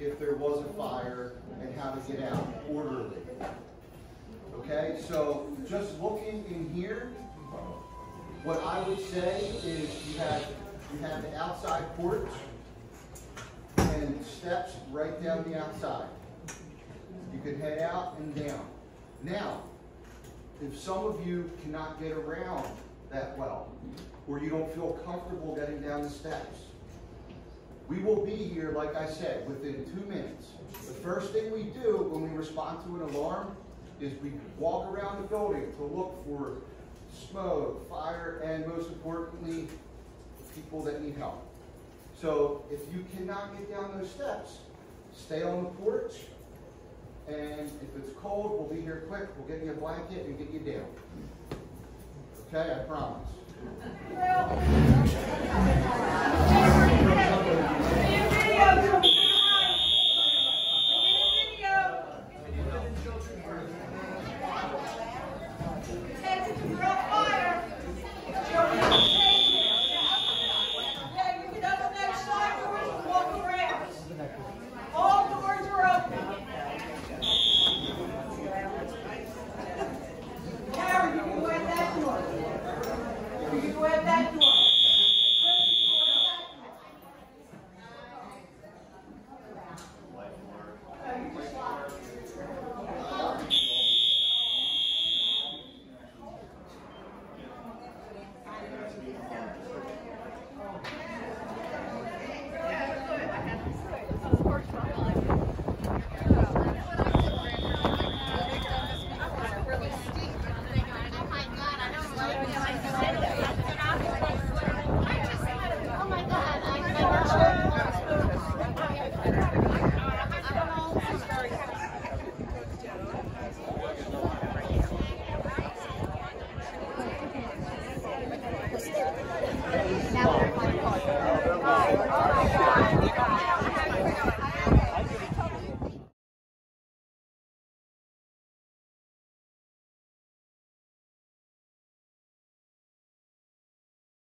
if there was a fire and how to get out orderly. Okay, so just looking in here, what I would say is you have, you have the outside porch and steps right down the outside. You can head out and down. Now, if some of you cannot get around that well, or you don't feel comfortable getting down the steps, we will be here, like I said, within two minutes. The first thing we do when we respond to an alarm is we walk around the building to look for smoke, fire, and most importantly, people that need help. So if you cannot get down those steps, stay on the porch, and if it's cold, we'll be here quick. We'll get you a blanket and get you down. Okay, I promise. back